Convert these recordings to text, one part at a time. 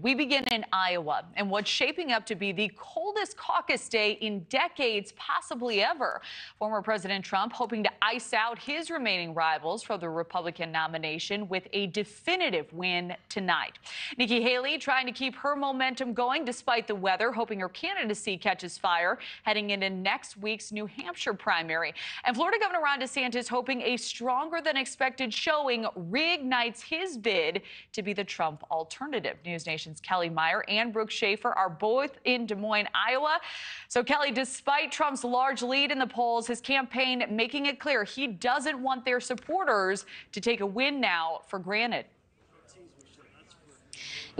We begin in Iowa and what's shaping up to be the coldest caucus day in decades, possibly ever. Former President Trump hoping to ice out his remaining rivals for the Republican nomination with a definitive win tonight. Nikki Haley trying to keep her momentum going despite the weather, hoping her candidacy catches fire heading into next week's New Hampshire primary. And Florida Governor Ron DeSantis hoping a stronger than expected showing reignites his bid to be the Trump alternative. News Nation's Kellie Meyer and Brooke Schaefer are both in Des Moines, Iowa. So, Kellie, despite Trump's large lead in the polls, his campaign making it clear he doesn't want their supporters to take a win now for granted.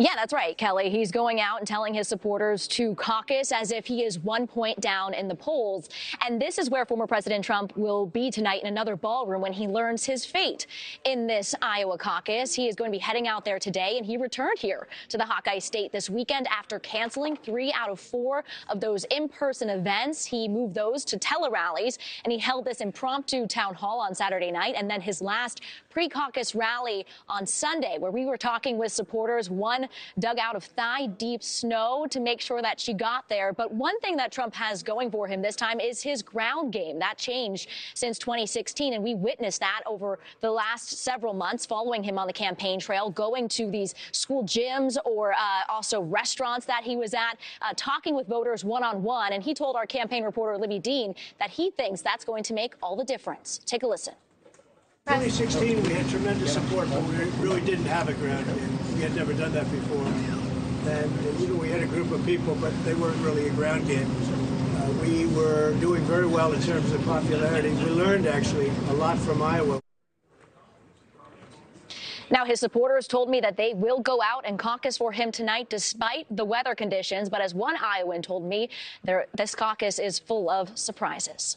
Yeah, that's right, Kelly. He's going out and telling his supporters to caucus as if he is one point down in the polls. And this is where former President Trump will be tonight in another ballroom when he learns his fate in this Iowa caucus. He is going to be heading out there today, and he returned here to the Hawkeye State this weekend after canceling three out of four of those in-person events. He moved those to tele-rallies, and he held this impromptu town hall on Saturday night, and then his last pre-caucus rally on Sunday, where we were talking with supporters. One dug out of thigh deep snow to make sure that she got there. But one thing that Trump has going for him this time is his ground game. That changed since 2016, and we witnessed that over the last several months following him on the campaign trail, going to these school gyms or uh, also restaurants that he was at, uh, talking with voters one on one. And he told our campaign reporter, Libbey Dean, that he thinks that's going to make all the difference. Take a listen. 2016, we had tremendous support, but we really didn't have a ground game. We had never done that before. And, you know, we had a group of people, but they weren't really a ground game. Uh, we were doing very well in terms of popularity. We learned, actually, a lot from Iowa. Now, his supporters told me that they will go out and caucus for him tonight despite the weather conditions. But as one Iowan told me, this caucus is full of surprises.